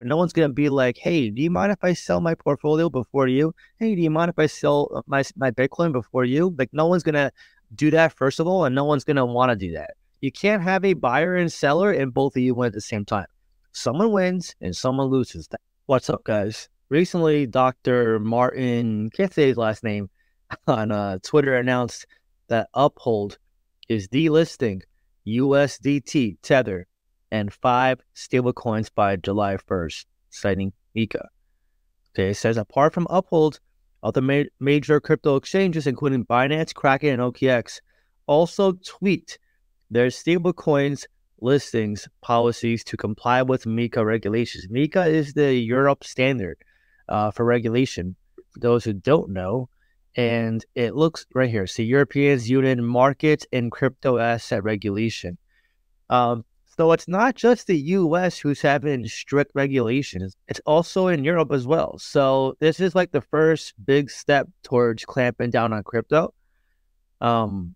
No one's going to be like, hey, do you mind if I sell my portfolio before you? Hey, do you mind if I sell uh, my, my Bitcoin before you? Like, no one's going to do that, first of all, and no one's going to want to do that. You can't have a buyer and seller and both of you win at the same time. Someone wins and someone loses. What's up, guys? Recently, Dr. Martin, can't say his last name, on uh, Twitter announced that Uphold is delisting USDT, Tether, and five stablecoins by July 1st, citing MiCA. Okay, it says apart from Uphold, other ma- major crypto exchanges, including Binance, Kraken, and OKX, also tweaked their stablecoins listings policies to comply with MiCA regulations. MiCA is the Europe standard uh, for regulation. For those who don't know, and it looks right here. See, Europeans Union Markets and Crypto Asset Regulation. Um, so it's not just the U.S. who's having strict regulations; it's also in Europe as well. So this is like the first big step towards clamping down on crypto. Um,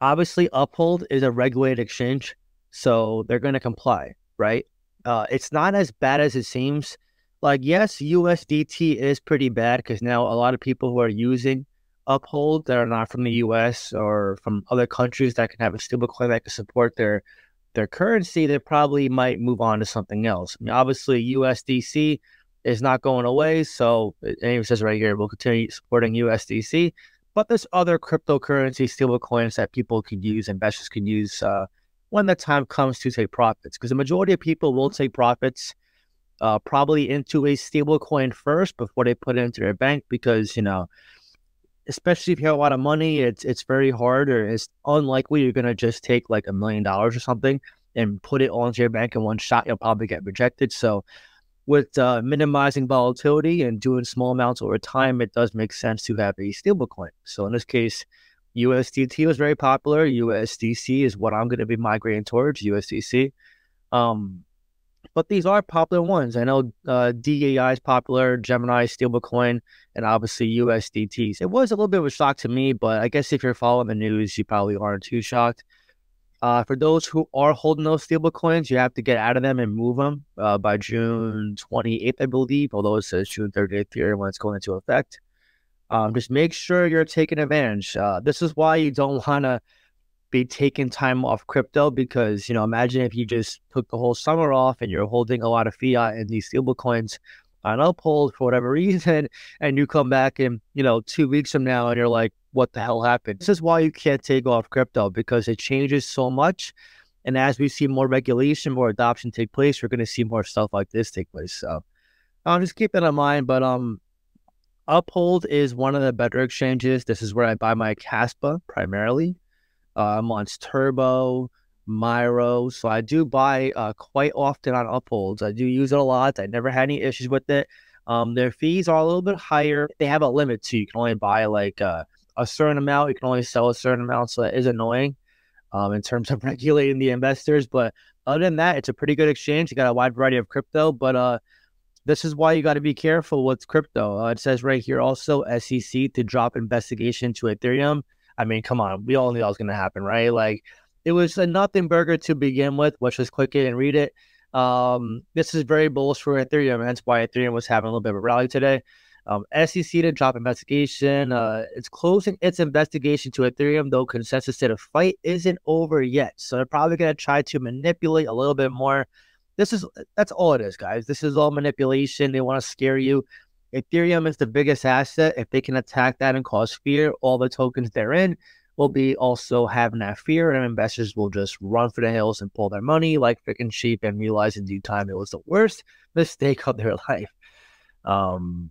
obviously, Uphold is a regulated exchange, so they're going to comply, right? Uh, it's not as bad as it seems like yes, USDT is pretty bad because now a lot of people who are using Uphold that are not from the US or from other countries that can have a stablecoin that can support their their currency, they probably might move on to something else. I mean, obviously USDC is not going away, so it even says right here we'll continue supporting USDC. But there's other cryptocurrency stablecoins that people can use, investors can use uh, when the time comes to take profits. Because the majority of people will take profits uh, probably into a stable coin first before they put it into their bank because you know especially if you have a lot of money it's it's very hard or it's unlikely you're going to just take like a million dollars or something and put it into your bank in one shot you'll probably get rejected so with uh, minimizing volatility and doing small amounts over time it does make sense to have a stable coin so in this case USDT was very popular. USDC is what I'm going to be migrating towards. USDC. Um, but these are popular ones. I know uh, DAI is popular, Gemini stablecoin, and obviously USDTs. It was a little bit of a shock to me, but I guess if you're following the news, you probably aren't too shocked. Uh, for those who are holding those stablecoins, you have to get out of them and move them uh, by June 28th, I believe, although it says June 30th here when it's going into effect. Um, just make sure you're taking advantage. Uh, this is why you don't want to be taking time off crypto because you know imagine if you just took the whole summer off and you're holding a lot of fiat and these stable coins on uphold for whatever reason and you come back in you know two weeks from now and you're like what the hell happened? This is why you can't take off crypto because it changes so much and as we see more regulation more adoption take place we're going to see more stuff like this take place so i'll just keep that in mind but um uphold is one of the better exchanges. This is where i buy my Kaspa primarily uh, I'm on Turbo, Myro. So I do buy uh, quite often on Upholds. I do use it a lot. I never had any issues with it. Um, their fees are a little bit higher. They have a limit too. You can only buy like uh, a certain amount. You can only sell a certain amount. So that is annoying um, in terms of regulating the investors. But other than that, it's a pretty good exchange. You got a wide variety of crypto. But uh, this is why you got to be careful with crypto. Uh, it says right here also SEC to drop investigation to Ethereum. I mean, come on, we all knew that was going to happen, right? Like, it was a nothing burger to begin with. Let's just click it and read it. Um, this is very bullish for Ethereum. That's why Ethereum was having a little bit of a rally today. Um, SEC to drop investigation. Uh, it's closing its investigation to Ethereum, though ConsenSys said a fight isn't over yet. So they're probably going to try to manipulate a little bit more. This is that's all it is, guys. This is all manipulation. They want to scare you. Ethereum is the biggest asset. If they can attack that and cause fear, all the tokens they're in will be also having that fear, and investors will just run for the hills and pull their money like freaking sheep and realize in due time it was the worst mistake of their life. Um,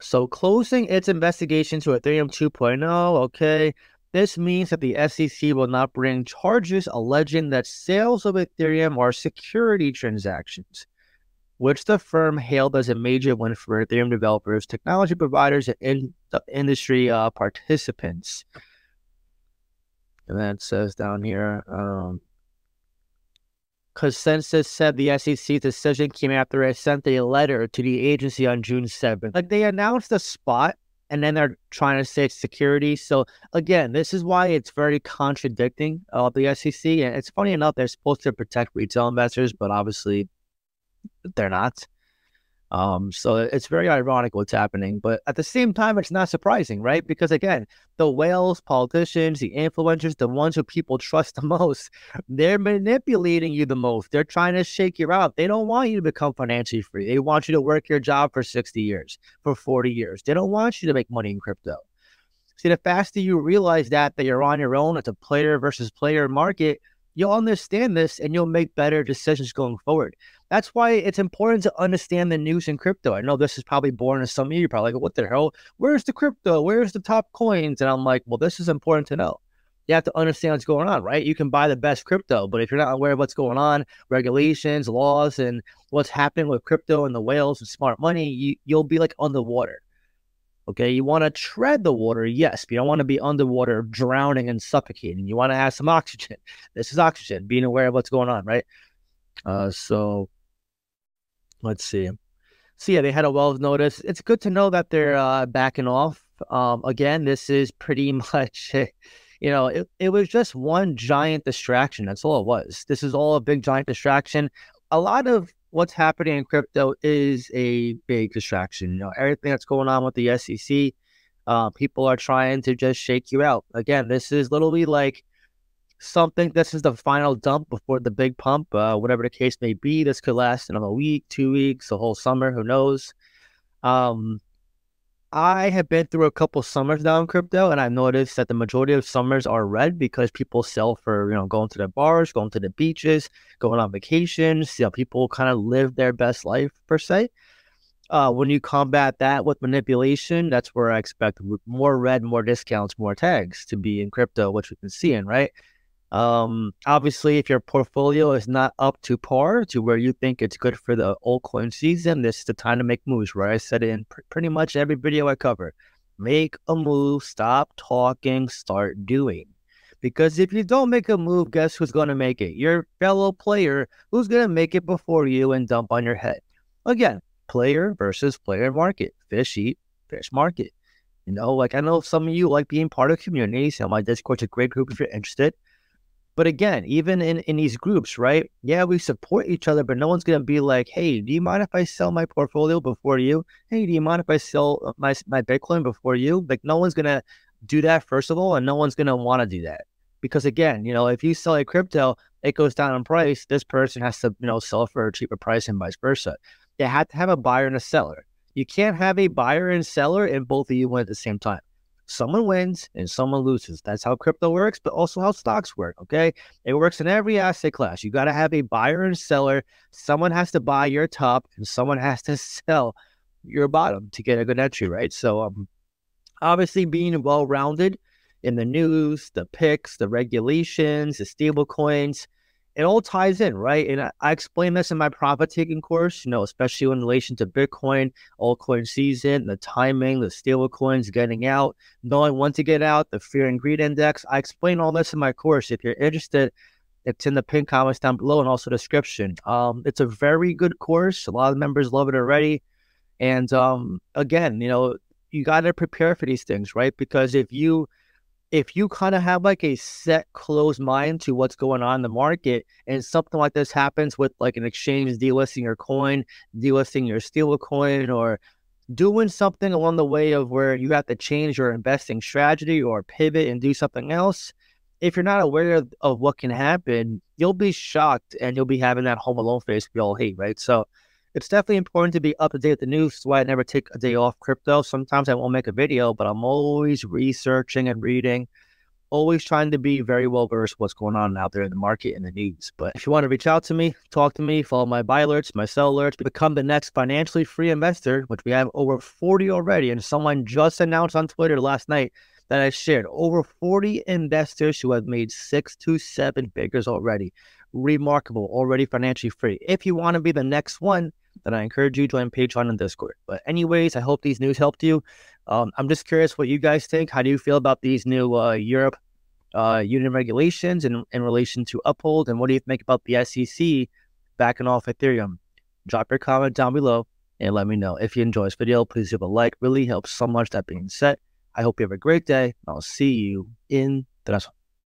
so closing its investigation to Ethereum 2.0, okay. This means that the SEC will not bring charges alleging that sales of Ethereum are security transactions which the firm hailed as a major win for Ethereum developers, technology providers, and in industry uh, participants. And then it says down here, um, ConsenSys said the SEC decision came after I sent a letter to the agency on June 7th. Like they announced a spot and then they're trying to say security. So again, this is why it's very contradicting of the SEC. And it's funny enough, they're supposed to protect retail investors, but obviously they're not. Um, so it's very ironic what's happening, but at the same time, it's not surprising, right? Because again, the whales, politicians, the influencers, the ones who people trust the most, they're manipulating you the most. They're trying to shake you out. They don't want you to become financially free. They want you to work your job for 60 years, for 40 years. They don't want you to make money in crypto. See, the faster you realize that, that you're on your own, it's a player versus player market, you'll understand this and you'll make better decisions going forward. That's why it's important to understand the news in crypto. I know this is probably boring to some of you. You're probably like, what the hell? Where's the crypto? Where's the top coins? And I'm like, well, this is important to know. You have to understand what's going on, right? You can buy the best crypto, but if you're not aware of what's going on, regulations, laws, and what's happening with crypto and the whales and smart money, you, you'll be like underwater. Okay, you want to tread the water, yes, but you don't want to be underwater, drowning and suffocating. You want to have some oxygen. This is oxygen, being aware of what's going on, right? Uh, so let's see. So yeah, they had a Wells notice. It's good to know that they're uh, backing off. Um, again, this is pretty much, you know, it, it was just one giant distraction. That's all it was. This is all a big giant distraction. A lot of what's happening in crypto is a big distraction. You know, everything that's going on with the SEC, uh, people are trying to just shake you out. Again, this is literally like something. This is the final dump before the big pump, uh, whatever the case may be. This could last another week, two weeks, a whole summer. Who knows? Um, I have been through a couple summers now in crypto, and I've noticed that the majority of summers are red because people sell for you know going to the bars, going to the beaches, going on vacations. You know, people kind of live their best life per se. Uh, when you combat that with manipulation, that's where I expect more red, more discounts, more tags to be in crypto, which we've been seeing, right? Um, obviously, if your portfolio is not up to par to where you think it's good for the altcoin season, this is the time to make moves. Right? I said it in pr- pretty much every video I cover. Make a move. Stop talking. Start doing. Because if you don't make a move, guess who's going to make it? Your fellow player who's going to make it before you and dump on your head. Again, player versus player market. Fish eat, fish market. You know, like I know some of you like being part of communities. Know, my Discord's a great group if you're interested. But again, even in, in these groups, right? Yeah, we support each other, but no one's going to be like, hey, do you mind if I sell my portfolio before you? Hey, do you mind if I sell uh, my, my Bitcoin before you? Like, no one's going to do that, first of all, and no one's going to want to do that. Because again, you know, if you sell a crypto, it goes down in price. This person has to, you know, sell for a cheaper price and vice versa. You have to have a buyer and a seller. You can't have a buyer and seller and both of you win at the same time someone wins and someone loses. That's how crypto works, but also how stocks work. Okay. It works in every asset class. You got to have a buyer and seller. Someone has to buy your top and someone has to sell your bottom to get a good entry, right? So, um, obviously, being well rounded in the news, the picks, the regulations, the stable coins, it all ties in, right? And I, I explain this in my profit taking course, you know, especially in relation to Bitcoin, altcoin season, the timing, the stable coins getting out, knowing when to get out, the fear and greed index. I explain all this in my course. If you're interested, it's in the pinned comments down below and also description. Um, it's a very good course. A lot of members love it already. And um, again, you know, you got to prepare for these things, right? Because if you if you kind of have like a set closed mind to what's going on in the market and something like this happens with like an exchange delisting your coin delisting your stable coin or doing something along the way of where you have to change your investing strategy or pivot and do something else if you're not aware of, of what can happen you'll be shocked and you'll be having that home alone face we all hate right? So it's definitely important to be up to date with the news. That's why I never take a day off crypto. Sometimes I won't make a video, but I'm always researching and reading, always trying to be very well versed what's going on out there in the market and the news. But if you want to reach out to me, talk to me, follow my buy alerts, my sell alerts, become the next financially free investor, which we have over 40 already. And someone just announced on Twitter last night that I shared over 40 investors who have made six to seven figures already. Remarkable, already financially free. If you want to be the next one, then I encourage you to join Patreon and Discord. But anyways, I hope these news helped you. Um, I'm just curious what you guys think. How do you feel about these new uh, Europe uh, union regulations in, in relation to Uphold? And what do you think about the SEC backing off Ethereum? Drop your comment down below and let me know. If you enjoy this video, please give a like. Really helps so much. That being said, I hope you have a great day. I'll see you in the next one.